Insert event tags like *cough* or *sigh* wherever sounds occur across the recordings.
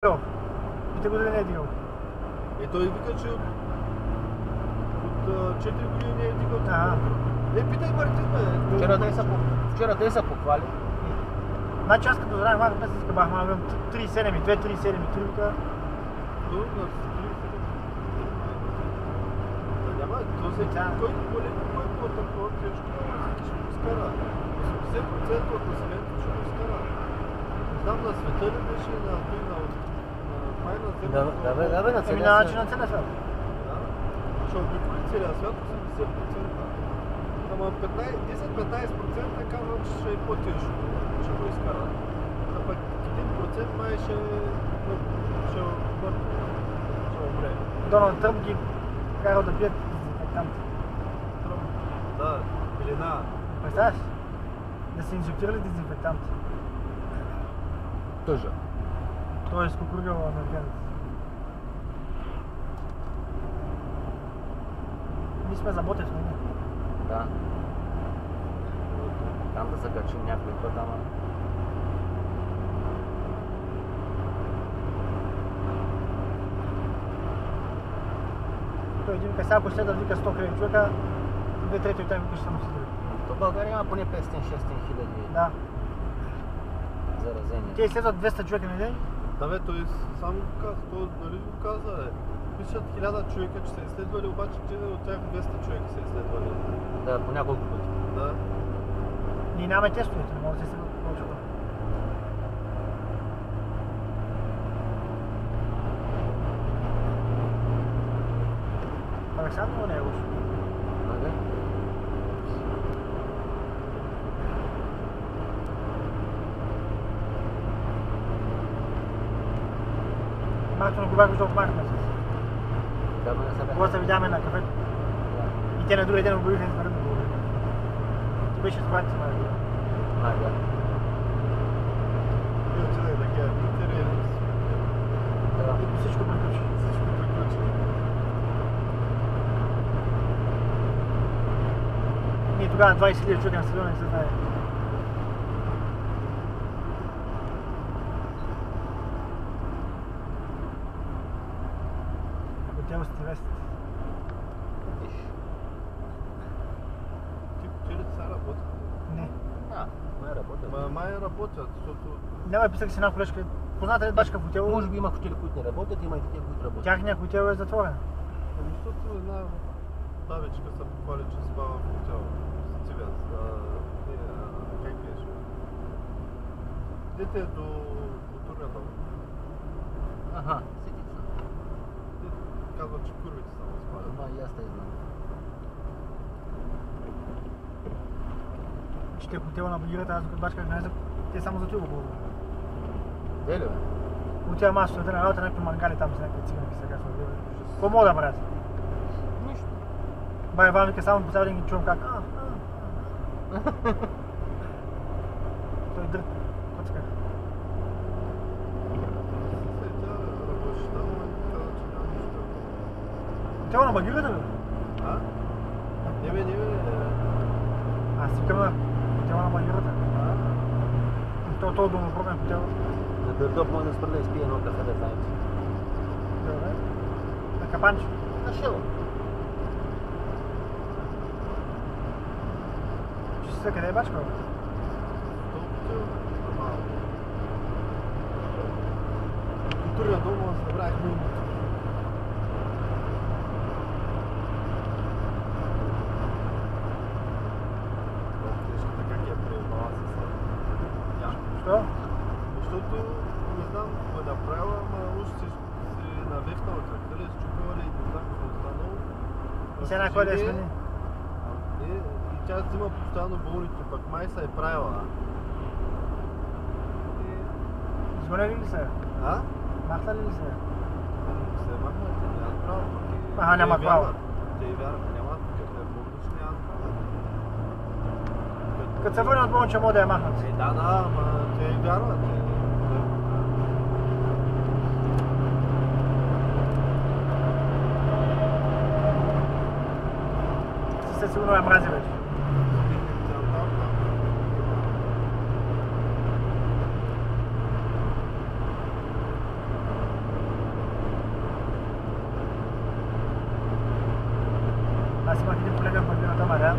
Питай го дали не е дигал. Е, той вика, че от, от а, 4 години не е дигал. А. Е, питай Мартин, бе. Вчера те са, вчера те са похвали. Значи аз като здраве малко месец иска бах малко 3,7 и 2, 3,7 и 3 вика. То на 30. Да, няма, то се Да. кой коли, кой тежко, всеки ще го изкара. 80% от населението ще го изкара. Не знам на света ли беше, на той на на май на земя. Да, да, бе, да, бе, на целия на свят. на целия свят. Да. Ще обиколи целия свят 80%. Ама 15 10-15% казват, че ще е по-тежко. Ще го изкарат. А пък 1% май ще ще. Ще умре. Доналд Тръмп ги кара да пият дезинфектанти. Тръмп. Да, пелена. Представяш? Да се инжектирали дезинфектанти. Тъжа. Той е скукургал американец. Ние сме за Ботев, нали? Да. Там да се качим някой път, ама... Той един вика, сега последва вика 100 хиляди човека, две трети от тях вика ще са носители. То България има поне 500-600 хиляди Да. заразени. Те изследват 200 човека на ден. Да бе, той само каза, той нали го каза, е. Пишат 1000 човека, че са изследвали, обаче те от тях 200 човека са изследвали. Да, по няколко пъти. Да. Ние нямаме тестовете, не може да се повече хора. Александрово не е лошо. Нали? Марто не го бях виждал в март месец. Да, ме не се бях. Когато се видяхме на кафето. Да. И те на другия ден обявиха извънредно положение. Ти беше с братите си, май. А, да. И отидах да гледам Интер и Да. И всичко приключи. всичко приключи. Ние тогава 20 000 човека на стадиона не се знае. Хотел Стивест. Ти вчера са работят. Не. А, май работя. Ма май работят, защото Няма писах си една колежка. Позната ли бачка в хотел? Може би има хотели, които не работят, има и такива, които работят. Тяхния хотел е затворен. Ами, защото една бабичка се похвали, че спава в хотел. А, как беше? Дете е до културния дом. Те казват, че курвите само спадат. Ама и аз те знам. Ще хотела на багирата, аз като бачка не знам. Те само за това го ползват. Дели, бе? Отива сутрин на работа, някакви мангали там с някакви циганки сега са. Какво мога да правят? Нищо. Бай Ван вика само по цял ден ги чувам как. *laughs* Той дръг. Коцка. След тя работиш там, и каза, че няма нищо. Хотела на багирата бе? А? Не бе, не бе. Аз си на хотела на багирата. А? То, то долнопробен хотел. На Бирдоп може да спра да изпие едно кафе да знаете. Добре. На капанчо. На шило. Ще си къде е бачка? бе? Толкова нормално. Културния дом се събрахме и Тежката как я приебала с Янко. Що? Защото не знам какво е направила, ама уж си, си навехнала кръка ли, счупила ли, не знам какво е станало. И сега на кой да Живее, смени? а, Не, и тя взима постоянно болните, пък май се е правила. И... Изгонили ли се? А? Махнали ли се? Се махна, те нямат право. пък и- Аха, няма право. вярват. Те и вярват, нямат, като е болнич, нямат право. Като се върне от болнича, може да я махнат. Е, да, да, ама те и вярват. сигурно я мрази вече. Аз имах един колега в магазината Маря.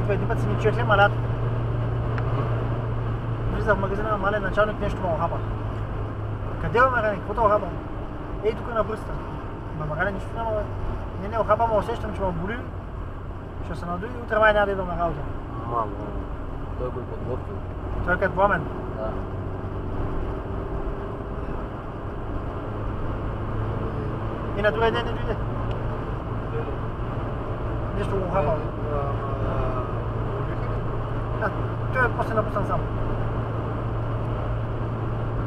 Идва един път си ни чехли малят. Влиза в магазина на Маля началник нещо му охапа. Къде ме рани? Какво охапа? Ей тук е на бръста. Ма магаля нищо няма. Не, не, охапа ме усещам, че ме боли. Ще се надуи и утре май няма да идвам на работа. Мамо, той го е подготвил. Той е като пламен. Да. И на другия ден не дойде. Нещо го хапа. А, той е после напусан сам.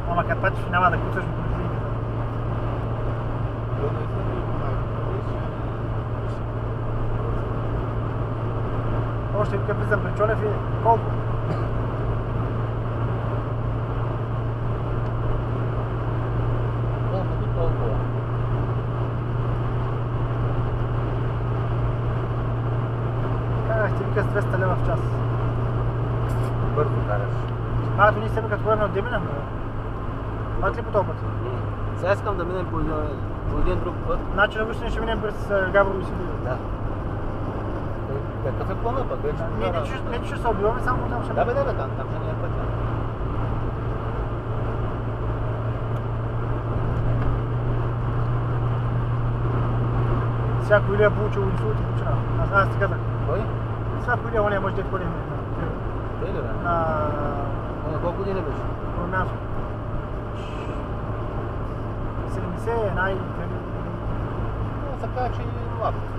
Ама като пачеш няма да куцаш до поликлиниката. Още вика влизам при Чолев и колко? Колкото толкова. Карах ти вика с 200 лева в час. Бързо караш. А, то ние себе като от Демина. Пак ли по този път? Сега искам да минем по един, друг път. Значи наистина ще минем през и Сибирия. Да. Е, е? Ние не, че, не, че ще се обиваме, само там ще Да бе, да бе, там, там ще ни е пътя. Всяко Илия е получил инсулт и почина. Аз, аз ти казах. Кой? Всяко Илия, оня може да ходи Той ли бе? на На колко години беше? Румянско. 70 е най... Ну, се казва, че е млад.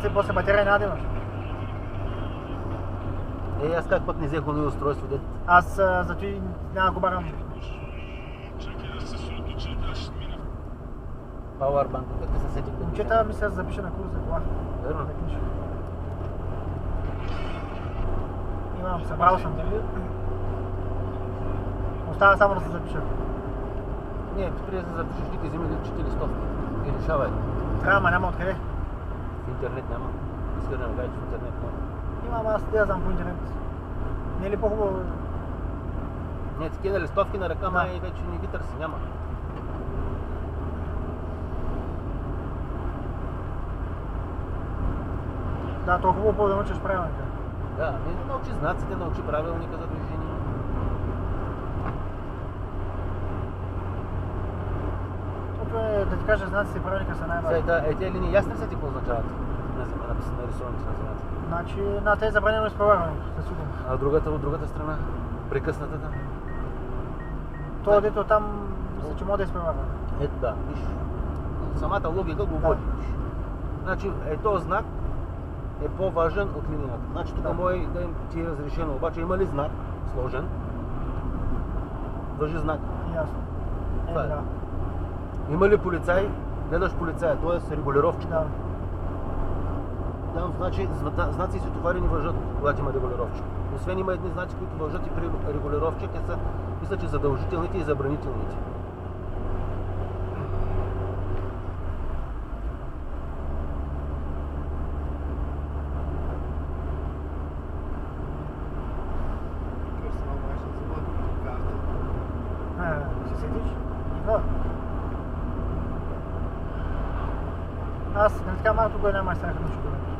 Се после батерия няма да имаш. Е, аз как пък не взех оно устройство, дет Аз а, зато и няма да го барам. Powerbank, как се сетих да Момчета ми се запише на курс за кола. Верно. Да. Имам, събрал съм. Остава само да се запиша. Не, ти преди да се запишеш, ти вземи да чете листовки. И решавай. Трябва, ама няма откъде. Интернет няма. Иска да кажа, че в интернет няма. Имам аз да знам по интернет. Не е ли по-хубаво? Не, такива листовки на ръка, Да. май вече не ги търси, няма. Да, то е хубаво по да научиш правилника. Да, не научи знаците, научи правилника за движение. Тук е, да ти кажа, знаците и правилника са най-важни. Е, тези линии ясни са ти какво означават? На зем- написано нарисуваните на земята. Значи, на те е забранено изпреварване, със сигурност. А другата, от другата страна? Прекъснатата? То, дето там, мисля, че може да изпреварва. Ето да, виж. Самата логика го води. Значи, е този знак е по-важен от линията. Значи тук Да. може да им ти е разрешено. Обаче има ли знак сложен? Въжи знак. Ясно. Е, Това е. да. Има ли полицай? Гледаш полицая, т.е. регулировчик. Да. Там значи зна- знаци и светофари не въжат, когато има регулировчик. Освен има едни знаци, които въжат и при регулировчик, те са, мисля, че задължителните и забранителните. Аз, нали така, малко го няма страх да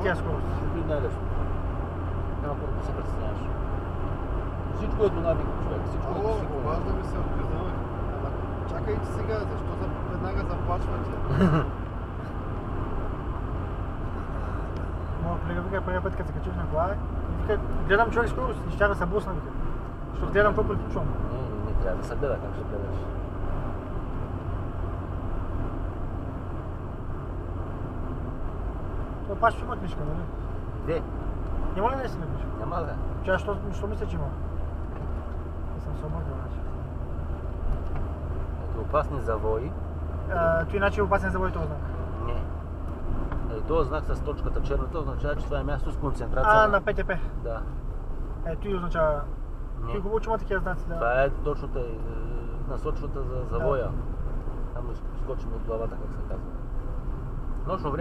Е, тя скорост. И най-лесно. Няма какво да се представяш. Всичко е до навик, човек. Всичко е Ало, до свикване. обажда ми се отказавай. Ама чакайте сега, защо за, веднага заплачвате? Моя колега вика първия път, като се качих на кола, и вика, гледам човек скорост, и ще да се бусна, вика. Защото гледам какво приключвам. Не, не трябва да се гледа как ще гледаш. Това паш ще има книжка, нали? Де? Има ли наистина книжка? Няма да. Че аз що, що мисля, че има? Не съм се объркал, значи. Ето опасни завои. А, Той иначе е опасен завой този знак. Не. Е, този знак с точката черната означава, че това е място с концентрация А, на ПТП. Да. Е, той означава... Не. Той хубаво, че има такива знаци, да. Това е точната е, насочвата за завоя. Там скочим от главата, как се казва. Нощно време